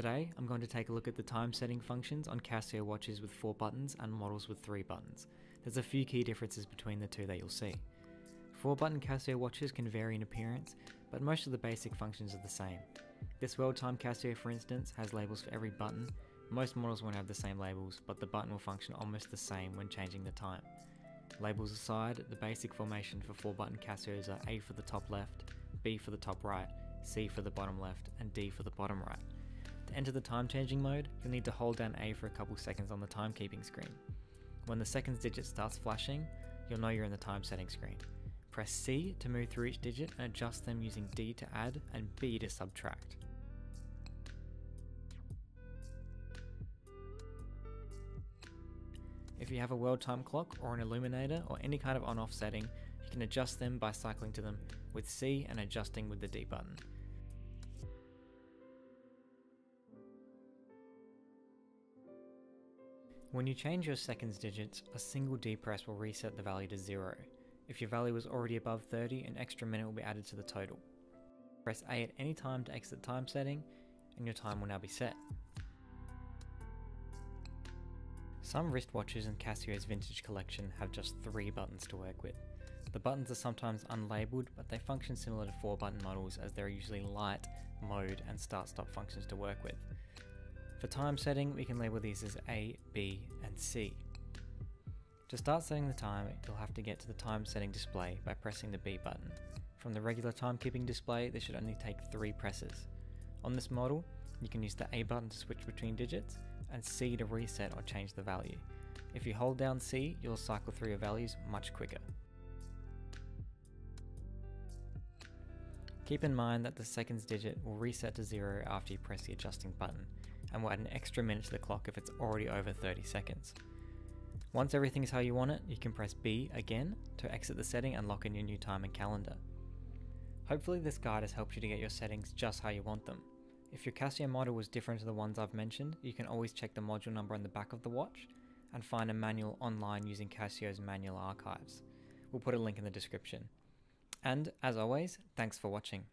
Today, I'm going to take a look at the time setting functions on Casio watches with 4 buttons and models with 3 buttons. There's a few key differences between the two that you'll see. 4 button Casio watches can vary in appearance, but most of the basic functions are the same. This World Time Casio, for instance, has labels for every button. Most models won't have the same labels, but the button will function almost the same when changing the time. Labels aside, the basic formation for 4 button Casios are A for the top left, B for the top right, C for the bottom left, and D for the bottom right. To enter the time changing mode, you'll need to hold down A for a couple seconds on the timekeeping screen. When the seconds digit starts flashing, you'll know you're in the time setting screen. Press C to move through each digit and adjust them using D to add and B to subtract. If you have a world time clock or an illuminator or any kind of on off setting, you can adjust them by cycling to them with C and adjusting with the D button. When you change your seconds digits, a single D press will reset the value to 0. If your value was already above 30, an extra minute will be added to the total. Press A at any time to exit time setting, and your time will now be set. Some wristwatches in Casio's vintage collection have just 3 buttons to work with. The buttons are sometimes unlabeled, but they function similar to 4 button models as there are usually light, mode, and start stop functions to work with. For time setting, we can label these as A, B, and C. To start setting the time, you'll have to get to the time setting display by pressing the B button. From the regular timekeeping display, this should only take 3 presses. On this model, you can use the A button to switch between digits, and C to reset or change the value. If you hold down C, you'll cycle through your values much quicker. Keep in mind that the seconds digit will reset to zero after you press the adjusting button, and we'll add an extra minute to the clock if it's already over 30 seconds. Once everything is how you want it, you can press B again to exit the setting and lock in your new time and calendar. Hopefully this guide has helped you to get your settings just how you want them. If your Casio model was different to the ones I've mentioned, you can always check the module number on the back of the watch and find a manual online using Casio's manual archives. We'll put a link in the description. And as always, thanks for watching.